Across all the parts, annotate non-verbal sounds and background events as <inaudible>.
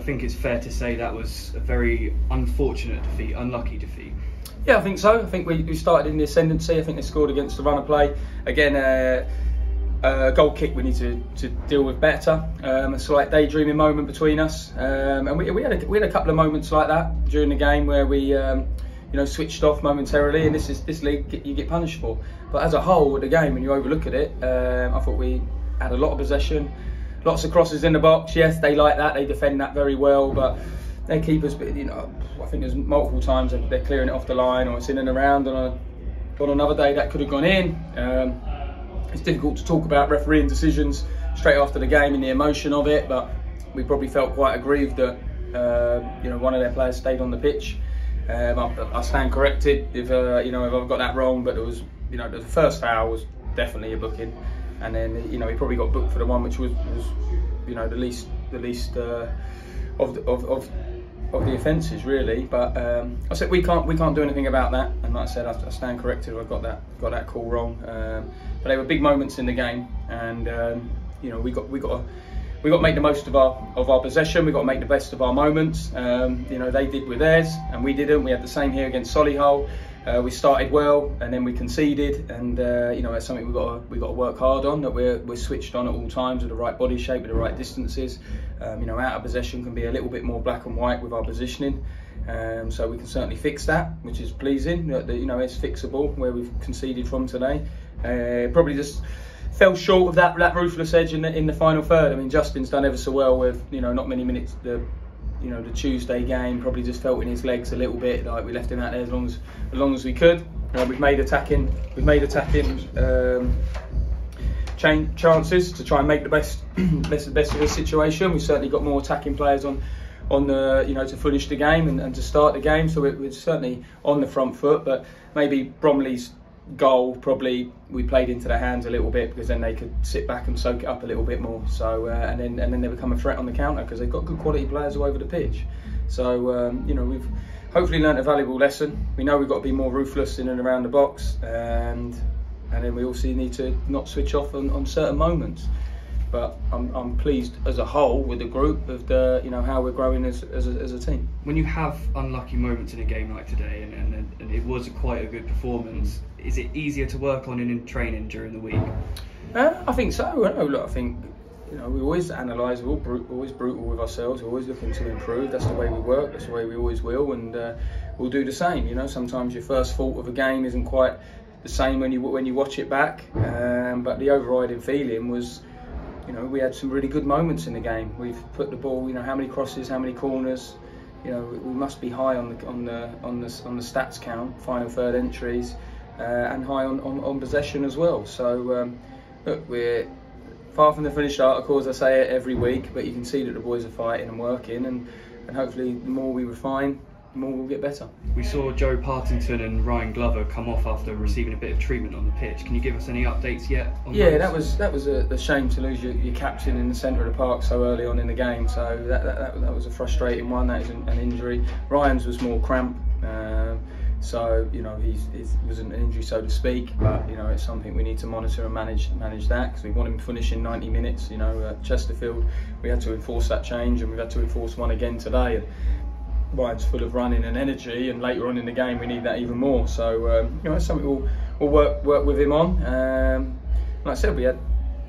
think it's fair to say that was a very unfortunate defeat, unlucky defeat. Yeah, I think so. I think we, we started in the ascendancy. I think they scored against the run runner play. Again, uh, uh, goal kick we need to, to deal with better. Um, a slight daydreaming moment between us, um, and we, we had a, we had a couple of moments like that during the game where we. Um, you know, switched off momentarily, and this is this league you get punished for. But as a whole, the game, when you overlook at it, um, I thought we had a lot of possession, lots of crosses in the box. Yes, they like that, they defend that very well, but their keepers, you know, I think there's multiple times they're clearing it off the line or it's in and around. On a, on another day, that could have gone in. Um, it's difficult to talk about refereeing decisions straight after the game and the emotion of it, but we probably felt quite aggrieved that uh, you know one of their players stayed on the pitch. Um, I, I, stand corrected if uh, you know if I've got that wrong, but it was you know the first foul was definitely a booking, and then you know he probably got booked for the one which was, was you know the least the least uh, of, the, of, of of the offences really. But um, I said we can't we can't do anything about that, and like I said, I, I stand corrected. I got that got that call wrong, um, but they were big moments in the game, and um, you know we got we got. A, we've got to make the most of our of our possession. We've got to make the best of our moments. Um, you know, they did with theirs, and we didn't. We had the same here against Solihull. Uh, we started well, and then we conceded, and uh, you know, it's something we've got to, we've got to work hard on. That we're we're switched on at all times with the right body shape, with the right distances. Um, you know, out of possession can be a little bit more black and white with our positioning. Um, so we can certainly fix that, which is pleasing. You know, it's fixable where we've conceded from today. Uh, probably just fell short of that that ruthless edge in the, in the final third. I mean, Justin's done ever so well with you know not many minutes. The you know the Tuesday game probably just felt in his legs a little bit. Like we left him out there as long as as long as we could. Uh, we've made attacking we've made attacking um, chances to try and make the best <clears throat> best best of the situation. We've certainly got more attacking players on on the you know to finish the game and, and to start the game. So it, we're certainly on the front foot, but maybe Bromley's goal probably we played into their hands a little bit because then they could sit back and soak it up a little bit more. So uh, and then and then they become a threat on the counter because they've got good quality players all over the pitch. So um, you know we've hopefully learnt a valuable lesson. We know we've got to be more ruthless in and around the box, and and then we also need to not switch off on, on certain moments but I'm, I'm pleased as a whole with the group of the you know how we're growing as, as, a, as a team. When you have unlucky moments in a game like today, and, and, and it was quite a good performance, is it easier to work on in training during the week? Uh, I think so. No, look, I think you know we always analyse, we're bru- always brutal with ourselves, we're always looking to improve. That's the way we work. That's the way we always will, and uh, we'll do the same. You know, sometimes your first thought of a game isn't quite the same when you when you watch it back, um, but the overriding feeling was you know, we had some really good moments in the game. We've put the ball, you know, how many crosses, how many corners. You know, we must be high on the on the on the on the stats count, final third entries, uh, and high on, on, on possession as well. So um, look, we're far from the finished article, as I say it every week, but you can see that the boys are fighting and working, and and hopefully the more we refine, more will get better. We saw Joe Partington and Ryan Glover come off after receiving a bit of treatment on the pitch. Can you give us any updates yet? yeah, those? that was that was a, a shame to lose your, your, captain in the centre of the park so early on in the game. So that that, that, that was a frustrating one. That is an, an injury. Ryan's was more cramp. Um, so you know he's, he's was an injury so to speak, but you know it's something we need to monitor and manage manage that because we want him to finish in 90 minutes. You know at Chesterfield we had to enforce that change and we've had to enforce one again today. And, ride's full of running and energy, and later on in the game we need that even more. So um, you know, it's something we'll, we'll work work with him on. Um, like I said, we had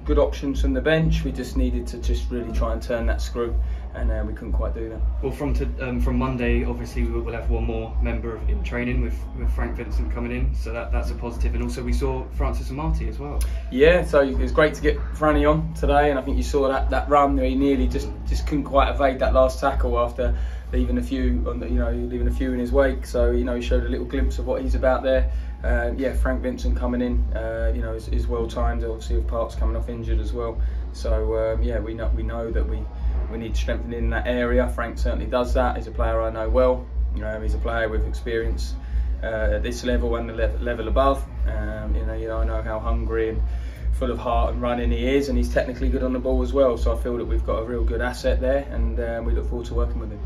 good options from the bench. We just needed to just really try and turn that screw, and uh, we couldn't quite do that. Well, from to, um, from Monday, obviously we will have one more member in training with, with Frank Vincent coming in, so that, that's a positive. And also we saw Francis and Marty as well. Yeah, so it was great to get Franny on today, and I think you saw that that run where he nearly just just couldn't quite evade that last tackle after leaving a few you know leaving a few in his wake. So you know he showed a little glimpse of what he's about there. Uh, yeah, Frank Vincent coming in, uh, you know, is, is, well timed. Obviously, with Parks coming off injured as well. So um, yeah, we know we know that we we need to strengthen in that area. Frank certainly does that. He's a player I know well. You know, he's a player with experience uh, at this level and the le level above. Um, you know, you know, I know how hungry and full of heart and running he is, and he's technically good on the ball as well. So I feel that we've got a real good asset there, and uh, we look forward to working with him.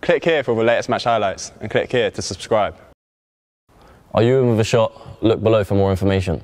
Click here for the latest match highlights and click here to subscribe. Are you in with a shot? Look below for more information.